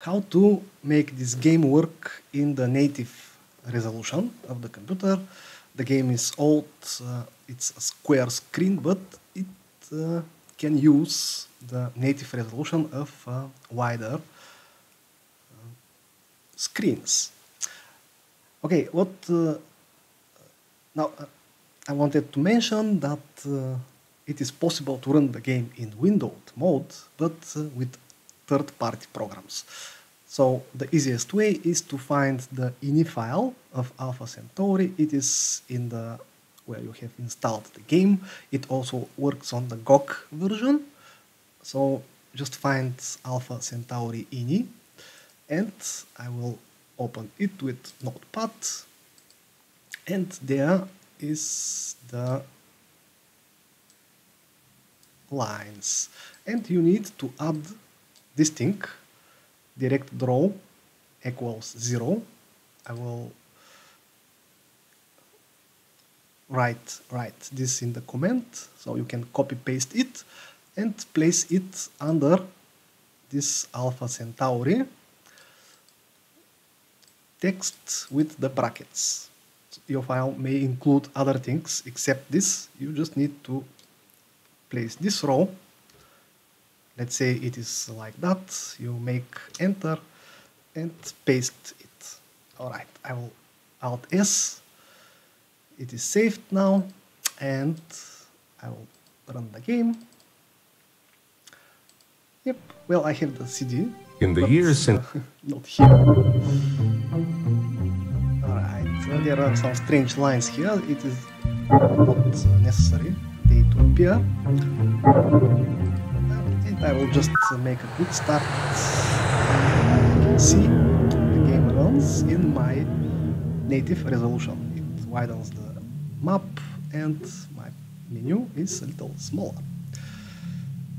how to make this game work in the native resolution of the computer. The game is old, uh, it's a square screen, but it uh, can use the native resolution of uh, wider uh, screens. Okay, what uh, now uh, I wanted to mention that it is possible to run the game in windowed mode, but with third-party programs. So the easiest way is to find the ini file of Alpha Centauri. It is in the where you have installed the game. It also works on the GOG version. So just find Alpha Centauri ini and I will open it with Notepad and there is the lines and you need to add this thing direct draw equals 0 I will write write this in the comment so you can copy paste it and place it under this Alpha Centauri text with the brackets. Your file may include other things except this. You just need to place this row let's say it is like that. You make enter and paste it. All right i will alt s. It is saved now and i will run the game. Yep well i have the cd in the years since not here. All right well, there are some strange lines here. It is not necessary. They to appear I will just uh, make a quick start. Can see the game runs in my native resolution. It widens the map and my menu is a little smaller.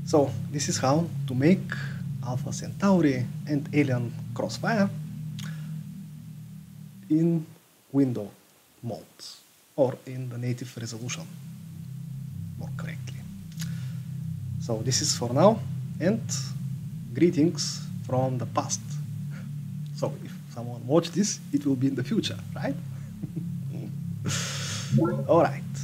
So this is how to make Alpha Centauri and Alien Crossfire in window mode or in the native resolution more correctly. So this is for now and greetings from the past. So if someone watch this, it will be in the future, right? All right.